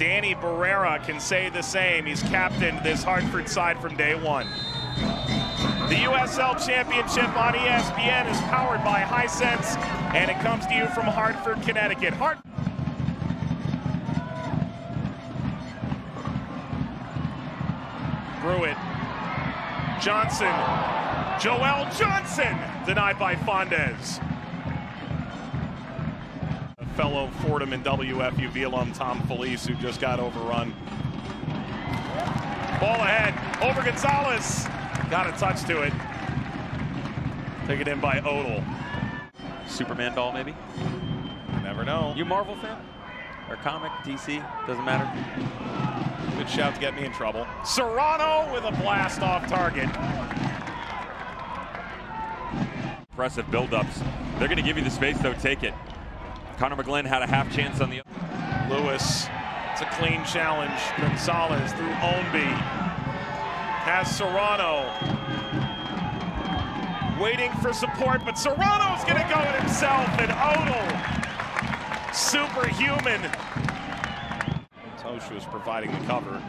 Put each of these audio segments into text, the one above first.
Danny Barrera can say the same. He's captained this Hartford side from day one. The USL Championship on ESPN is powered by Hisense, and it comes to you from Hartford, Connecticut. Hart Brewitt. Johnson. Joel Johnson denied by Fondez. Fellow Fordham and WFUV alum Tom Felice who just got overrun. Ball ahead over Gonzalez. Got a touch to it. Taken in by Odell. Superman doll, maybe? Never know. You Marvel fan? Or comic, DC? Doesn't matter. Good shout to get me in trouble. Serrano with a blast off target. Impressive buildups. They're going to give you the space, though. Take it. Conor McGlynn had a half chance on the. Lewis. It's a clean challenge. Gonzalez through Ownby. Has Serrano. Waiting for support, but Serrano's going to go it himself, and Odell. Superhuman. Totsch is providing the cover.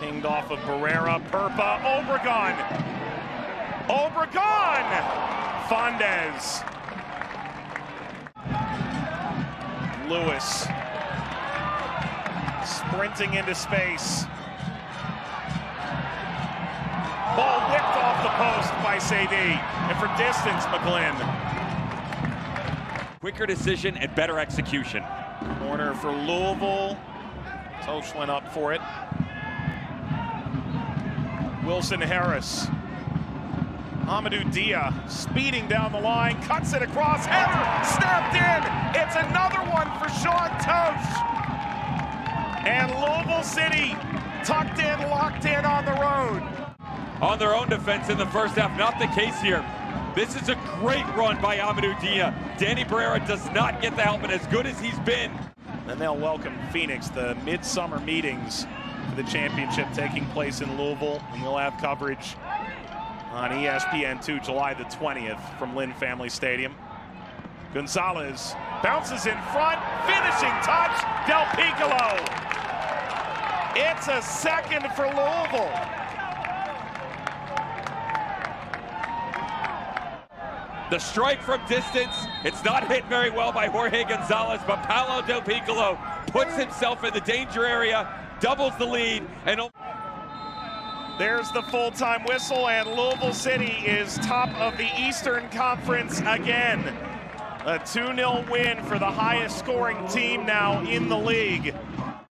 Pinged off of Barrera, Perpa, Obregon. Obregon! Fondez. Lewis. Sprinting into space. Ball whipped off the post by Saydee. And for distance, McGlynn. Quicker decision and better execution. Corner for Louisville. Totsch went up for it. Wilson Harris. Amadou Dia speeding down the line, cuts it across, header, snapped in. It's another one for Sean Totsch. And Louisville City tucked in, locked in on the road. On their own defense in the first half, not the case here. This is a great run by Amadou Dia. Danny Barrera does not get the help, and as good as he's been. Then they'll welcome Phoenix, the midsummer meetings for the championship taking place in Louisville, and we'll have coverage on E ESPN2 July the 20th from Lynn Family Stadium. Gonzalez bounces in front, finishing touch, Del Piccolo. It's a second for Louisville. The strike from distance, it's not hit very well by Jorge Gonzalez, but Paolo DelPiccolo puts himself in the danger area, doubles the lead, and There's the full-time whistle, and Louisville City is top of the Eastern Conference again. A 2-0 win for the highest scoring team now in the league.